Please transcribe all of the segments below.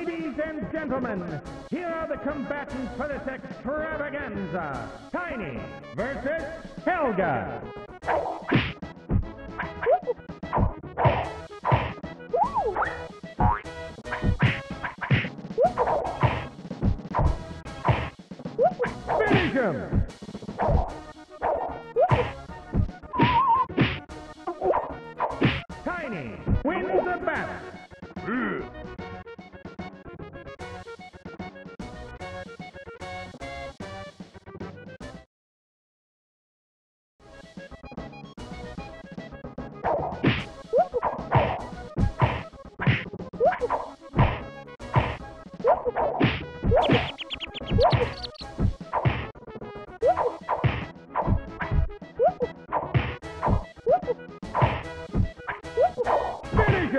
Ladies and gentlemen, here are the combatants for this extravaganza. Tiny versus Helga. Finish him!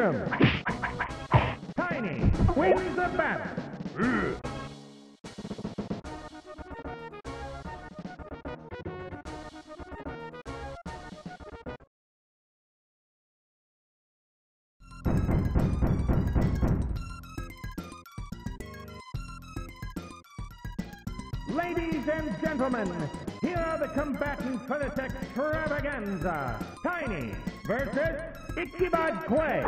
Him! Tiny wins the battle. Ladies and gentlemen, here are the combatants for this extravaganza. Tiny versus Clay.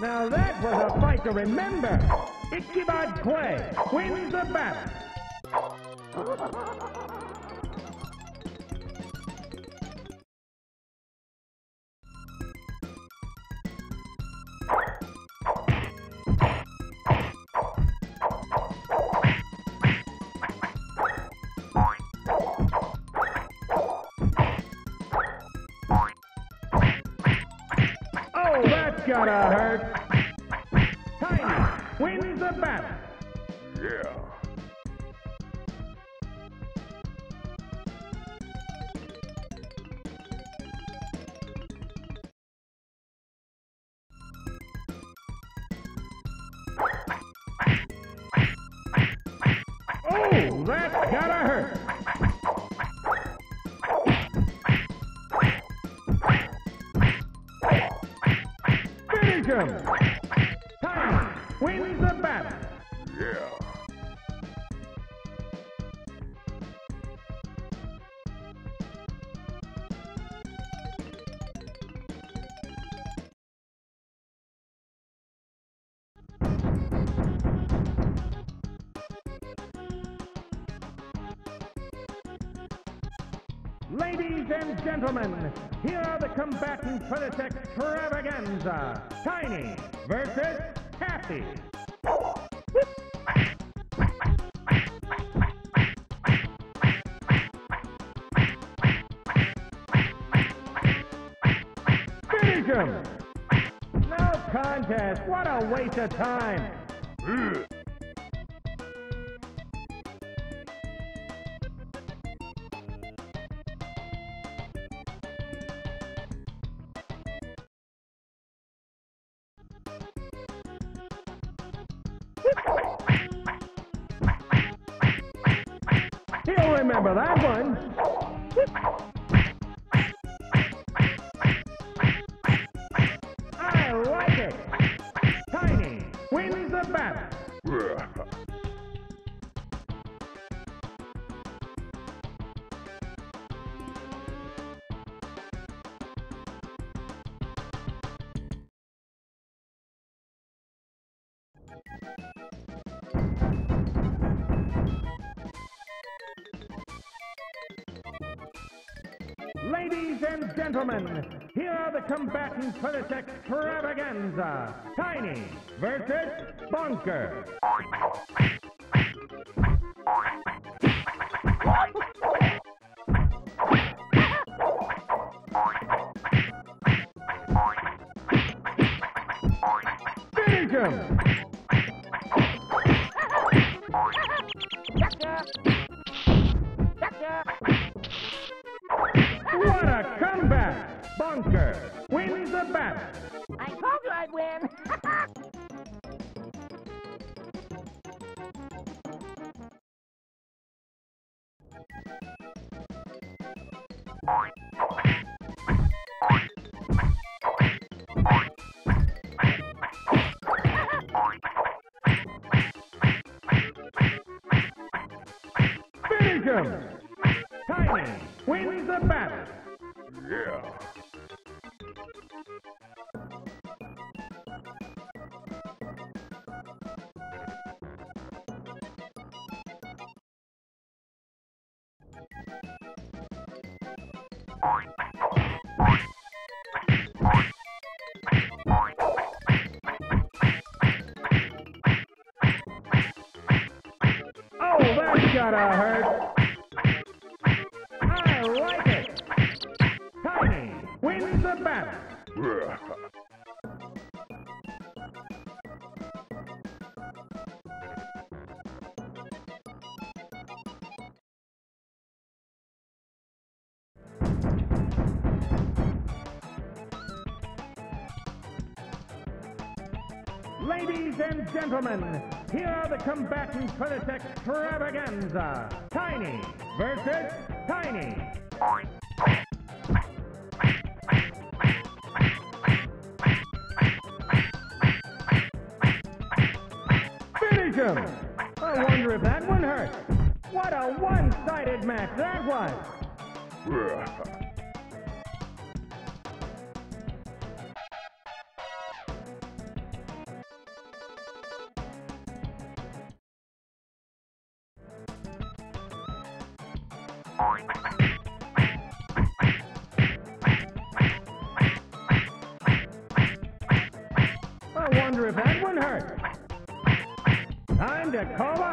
Now that was a fight to remember. Ickybod Clay wins the battle. Oh, gotta hurt. The. Yeah. Oh, that's gotta hurt. Him. Ladies and gentlemen, here are the combatants for this extravaganza. Tiny versus Taffy. Finish him! No contest. What a waste of time. Ugh. He'll remember that one. Ladies and gentlemen, here are the combatants for this extravaganza. Tiny versus Bonker. Finish him! Finish him! Tiny wins the battle. Yeah. Battle. Ladies and gentlemen, here are the combatants for this extravaganza. Tiny versus Tiny. Him! I wonder if that one hurt. What a one-sided match that was.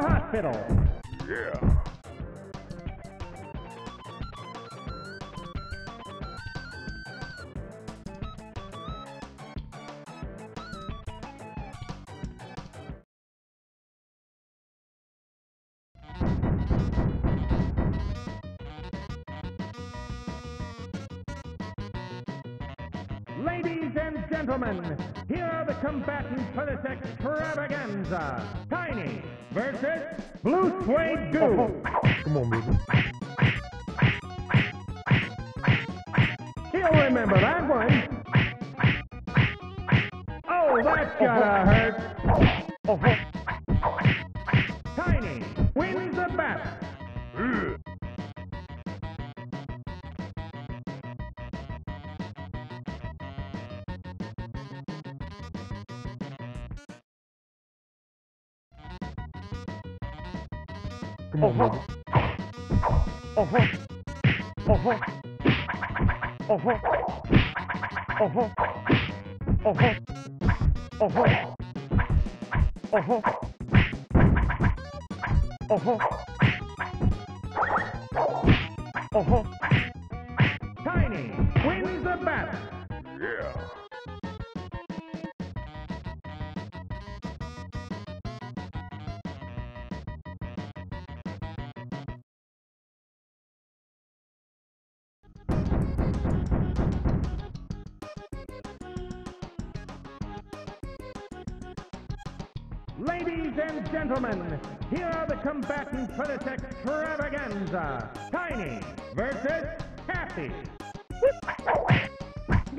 Hospital. Yeah. Ladies and gentlemen, here are the combatants for this Goo. Come on, baby. He'll remember that one. Oh, that's gotta hurt. Uh-huh. Come on, baby. Tiny wins the battle. Yeah. And gentlemen, here are the combatants for this extravaganza. Tiny versus Taffy.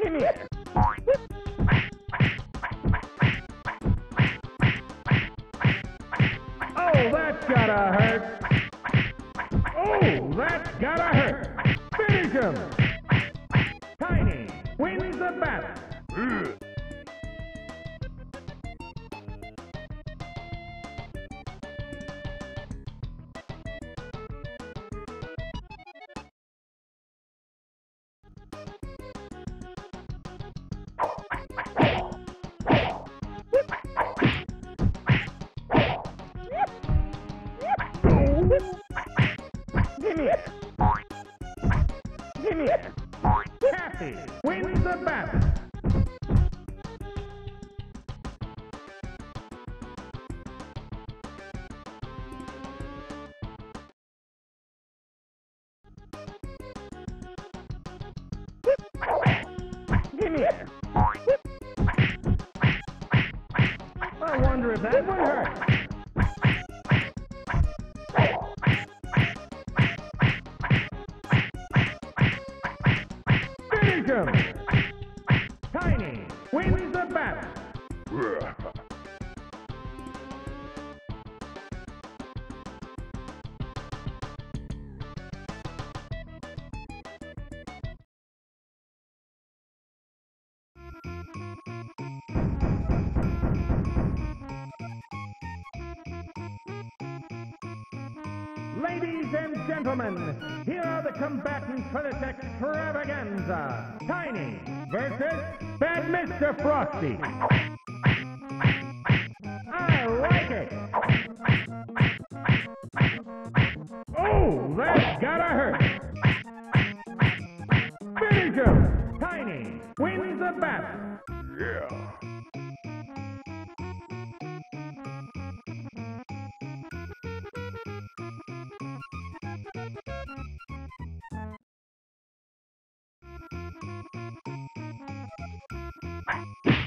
Give me it. Oh, that's gotta hurt. Oh, that's gotta hurt. Finish him. Tiny wins the battle. I wonder if that hurt. Ladies and gentlemen, here are the combatants for this extravaganza. Tiny versus Bad Mr. Frosty. I like it. Oh, that's gotta hurt. Finish him. Tiny wins the battle. Yeah.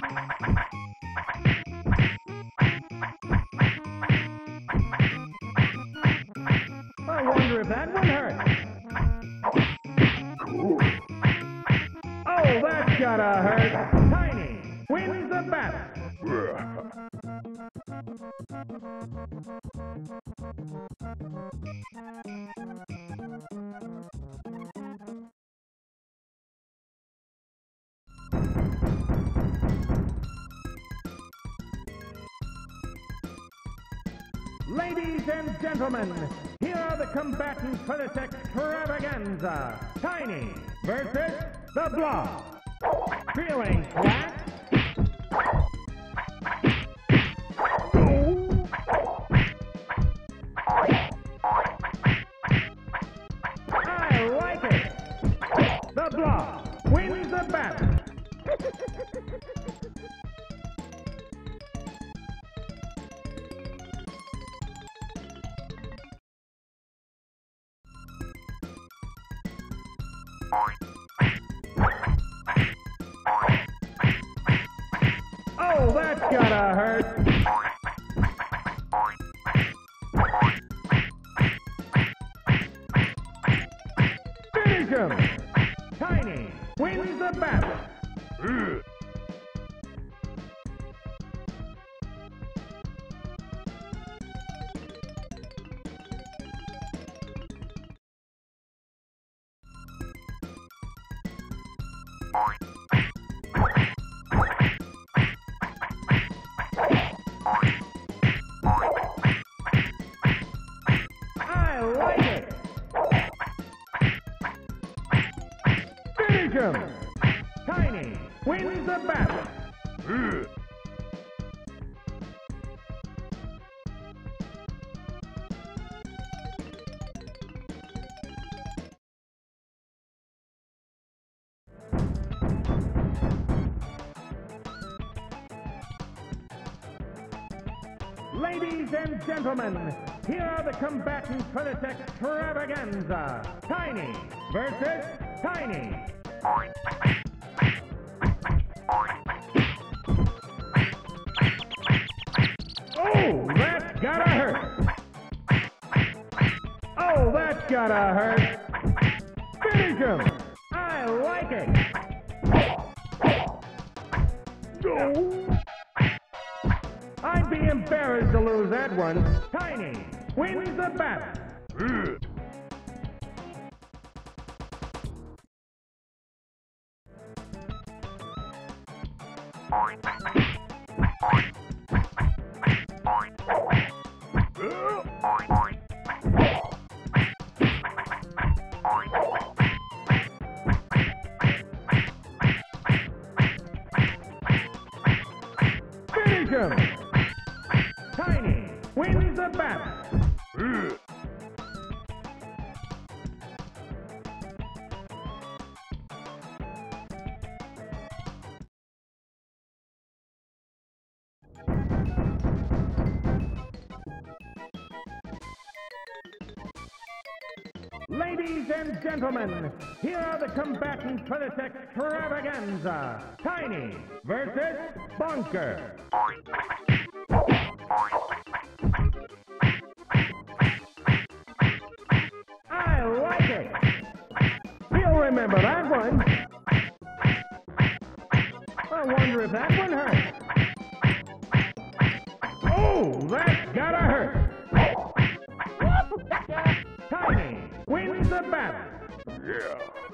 I wonder if that one hurt. Oh, that's gotta hurt. Tiny wins the battle. Yeah. Ladies and gentlemen, here are the combatants for this extravaganza. Tiny versus the Blob. Feeling flat? Oh, that's gotta hurt. Tiny wins the battle. Ladies and gentlemen, here are the combatants for this extravaganza. Tiny versus Tiny. Oh, that's gotta hurt. Oh, that's gotta hurt. Finish him. I like it. No. I'd be embarrassed to lose that one. Tiny wins the battle. Ladies and gentlemen, here are the combatants for this extravaganza. Tiny versus Bonker. remember that one. I wonder if that one hurt. Oh, that's gotta hurt. Tiny wins the battle. Yeah.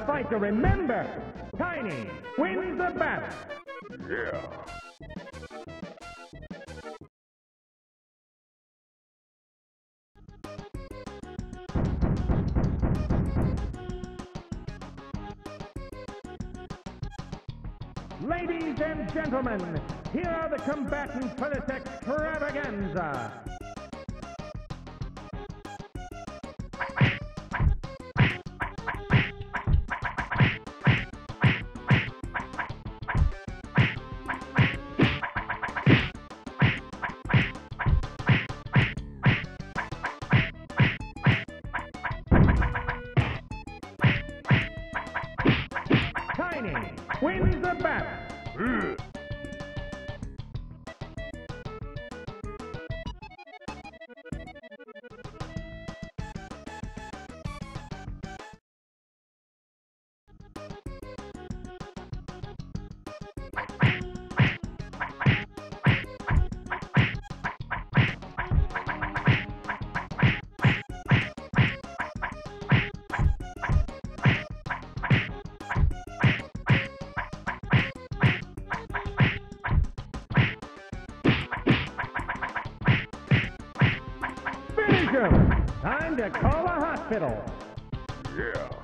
A fight to remember. Tiny wins the battle. Yeah. Ladies and gentlemen, here are the combatants for this extravaganza. Tiny wins the battle. Ugh. Time to call a hospital. Yeah.